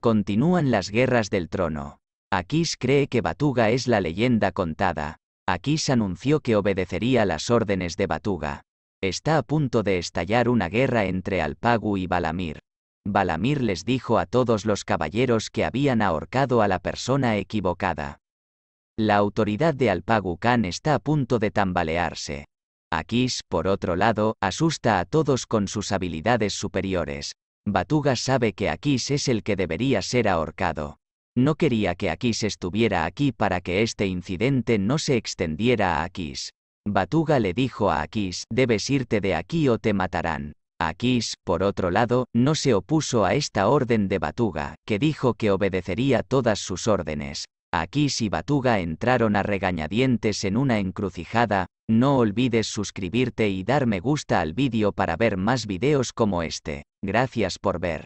Continúan las guerras del trono. Akis cree que Batuga es la leyenda contada. Akis anunció que obedecería las órdenes de Batuga. Está a punto de estallar una guerra entre Alpagu y Balamir. Balamir les dijo a todos los caballeros que habían ahorcado a la persona equivocada. La autoridad de Alpagu Khan está a punto de tambalearse. Akis, por otro lado, asusta a todos con sus habilidades superiores. Batuga sabe que Akis es el que debería ser ahorcado. No quería que Akis estuviera aquí para que este incidente no se extendiera a Akis. Batuga le dijo a Akis, debes irte de aquí o te matarán. Akis, por otro lado, no se opuso a esta orden de Batuga, que dijo que obedecería todas sus órdenes. Akis y Batuga entraron a regañadientes en una encrucijada, no olvides suscribirte y dar me gusta al vídeo para ver más videos como este. Gracias por ver.